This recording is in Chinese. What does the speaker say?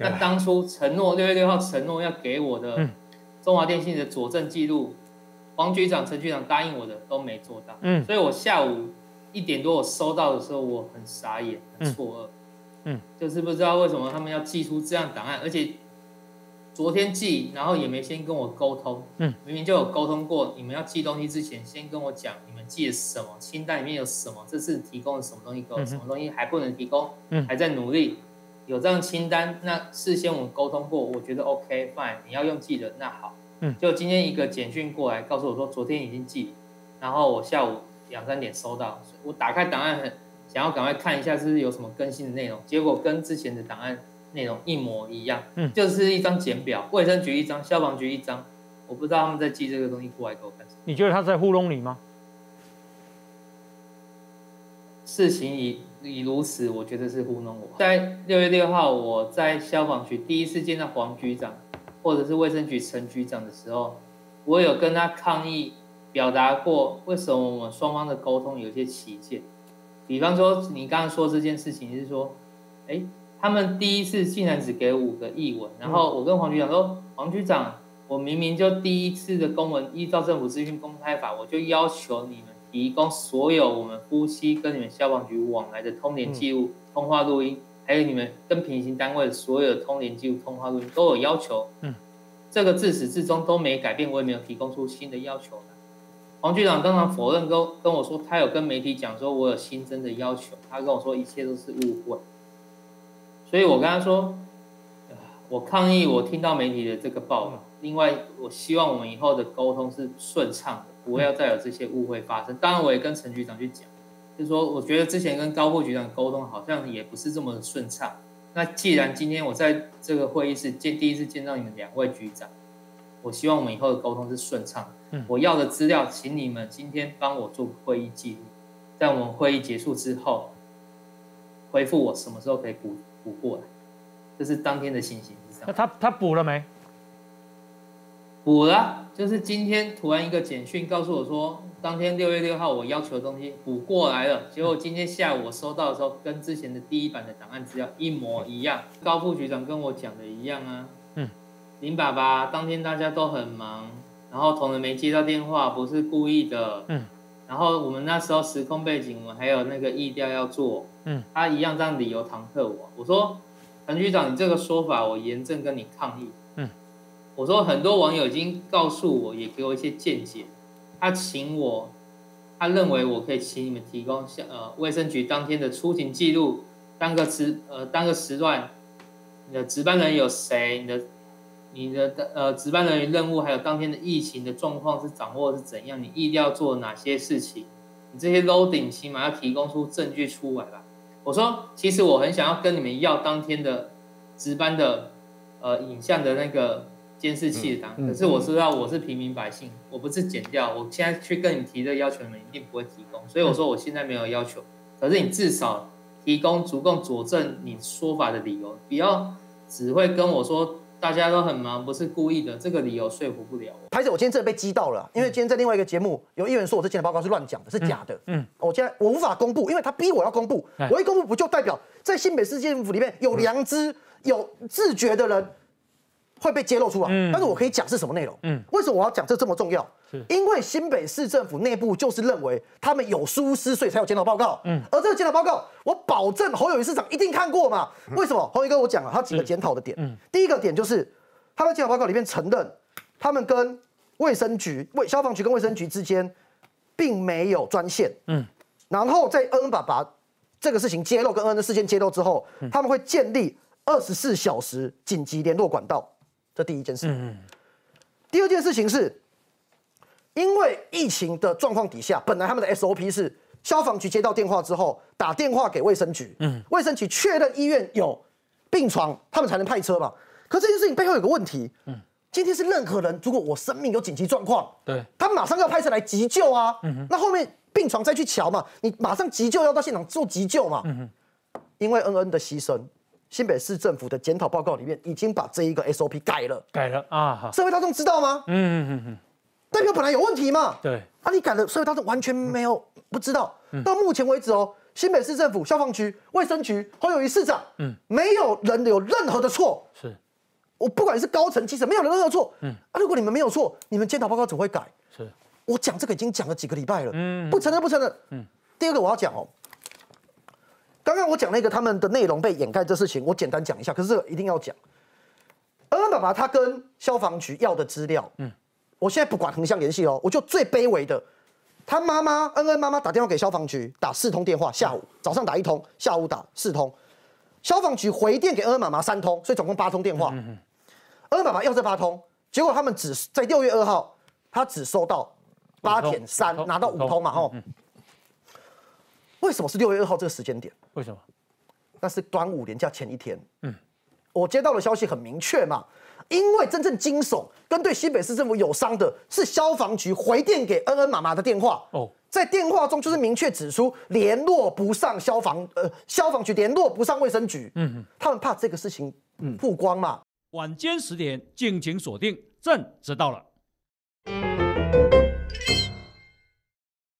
那当初承诺六月六号承诺要给我的中华电信的佐证记录，黄局长、陈局长答应我的都没做到。嗯，所以我下午一点多我收到的时候，我很傻眼，很错愕。嗯，就是不知道为什么他们要寄出这样档案，而且。昨天寄，然后也没先跟我沟通。嗯，明明就有沟通过，你们要寄东西之前，先跟我讲你们寄的什么，清单里面有什么，这次提供了什么东西给我，什么东西还不能提供，嗯，还在努力。有这样清单，那事先我们沟通过，我觉得 OK fine，你要用寄的那好。嗯，就今天一个简讯过来告诉我说昨天已经寄，然后我下午两三点收到，我打开档案很想要赶快看一下是不是有什么更新的内容，结果跟之前的档案。内容一模一样，嗯，就是一张简表，卫生局一张，消防局一张，我不知道他们在寄这个东西过来给我干什么。你觉得他在糊弄你吗？事情已已如此，我觉得是糊弄我。在六月六号，我在消防局第一次见到黄局长，或者是卫生局陈局长的时候，我有跟他抗议，表达过为什么我们双方的沟通有些歧见。比方说，你刚刚说这件事情是说，哎。他们第一次竟然只给五个译文，然后我跟黄局长说：“黄局长，我明明就第一次的公文，依照政府资讯公开法，我就要求你们提供所有我们夫妻跟你们消防局往来的通联记录、通话录音，还有你们跟平行单位的所有的通联记录、通话录音都有要求。嗯，这个自始至终都没改变，我也没有提供出新的要求来。黄局长当场否认，跟跟我说他有跟媒体讲说我有新增的要求，他跟我说一切都是误会。”所以我跟他说，我抗议我听到媒体的这个报道。另外，我希望我们以后的沟通是顺畅的，不要再有这些误会发生。当然，我也跟陈局长去讲，就是说，我觉得之前跟高副局长沟通好像也不是这么的顺畅。那既然今天我在这个会议室见第一次见到你们两位局长，我希望我们以后的沟通是顺畅。嗯，我要的资料，请你们今天帮我做会议记录，在我们会议结束之后，回复我什么时候可以补。补过来，这是当天的信息。那他他补了没？补了，就是今天突然一个简讯告诉我说，当天六月六号我要求的东西补过来了。结果今天下午我收到的时候，跟之前的第一版的档案资料一模一样。高副局长跟我讲的一样啊。嗯。林爸爸，当天大家都很忙，然后同仁没接到电话，不是故意的。嗯。然后我们那时候时空背景，我们还有那个意调要做。嗯，他一样这样理由搪塞我。我说，陈局长，你这个说法我严正跟你抗议。我说很多网友已经告诉我，也给我一些见解。他请我，他认为我可以请你们提供像呃卫生局当天的出勤记录，当个时呃当个时段，你的值班人有谁？你的你的呃值班人员任务，还有当天的疫情的状况是掌握是怎样？你一定要做哪些事情？你这些 loading 起码要提供出证据出来吧。我说，其实我很想要跟你们要当天的值班的呃影像的那个监视器的档，可是我知道我是平民百姓，我不是剪掉，我现在去跟你提这个要求，你们一定不会提供，所以我说我现在没有要求，可是你至少提供足够佐证你说法的理由，不要只会跟我说。大家都很忙，不是故意的，这个理由说服不了我。拍子，我今天真的被激到了，因为今天在另外一个节目，有议员说我这检的报告是乱讲的，是假的。嗯，我现在我无法公布，因为他逼我要公布，我一公布不就代表在新北市政府里面有良知、有自觉的人会被揭露出来？嗯，但是我可以讲是什么内容。嗯，为什么我要讲这这么重要？因为新北市政府内部就是认为他们有疏失，所以才有检讨报告。嗯，而这个检讨报告，我保证侯友谊市长一定看过嘛？为什么？侯友谊跟我讲了，他几个检讨的点。嗯，第一个点就是他在检讨报告里面承认，他们跟卫生局、卫消防局跟卫生局之间并没有专线。嗯，然后在恩恩爸爸这个事情揭露跟恩恩的事件揭露之后，他们会建立二十四小时紧急联络管道。这第一件事。嗯，第二件事情是。因为疫情的状况底下，本来他们的 SOP 是消防局接到电话之后打电话给卫生局，嗯，卫生局确认医院有病床，他们才能派车嘛。可这件事情背后有个问题，嗯，今天是任何人，如果我生命有紧急状况，对，他马上要派车来急救啊，嗯那后面病床再去瞧嘛，你马上急救要到现场做急救嘛，嗯因为恩恩的牺牲，新北市政府的检讨报告里面已经把这一个 SOP 改了，改了啊，社会大众知道吗？嗯嗯嗯嗯。代表本来有问题嘛？对，啊，你改了，社会大众完全没有不知道。到目前为止哦，新北市政府消防局、卫生局、侯友谊市长，嗯，没有人有任何的错。是，我不管是高层基层，没有人任何错。嗯，啊，如果你们没有错，你们检讨报告怎么会改？是，我讲这个已经讲了几个礼拜了。嗯，不承认不承认。嗯，第二个我要讲哦，刚刚我讲那个他们的内容被掩盖这事情，我简单讲一下，可是这个一定要讲。恩恩爸爸他跟消防局要的资料，嗯，我现在不管横向联系哦，我就最卑微的。他妈妈恩恩妈妈打电话给消防局，打四通电话，下午早上打一通，下午打四通，消防局回电给恩恩妈妈三通，所以总共八通电话。恩恩爸爸要这八通，结果他们只在六月二号，他只收到八点三，拿到五通嘛，吼。为什么是六月二号这个时间点？为什么？那是端午连假前一天。嗯，我接到的消息很明确嘛。因为真正惊悚跟对新北市政府有伤的是消防局回电给恩恩妈妈的电话哦，在电话中就是明确指出联络不上消防呃消防局联络不上卫生局，嗯，他们怕这个事情曝光嘛。晚间十点敬请锁定，朕知道了。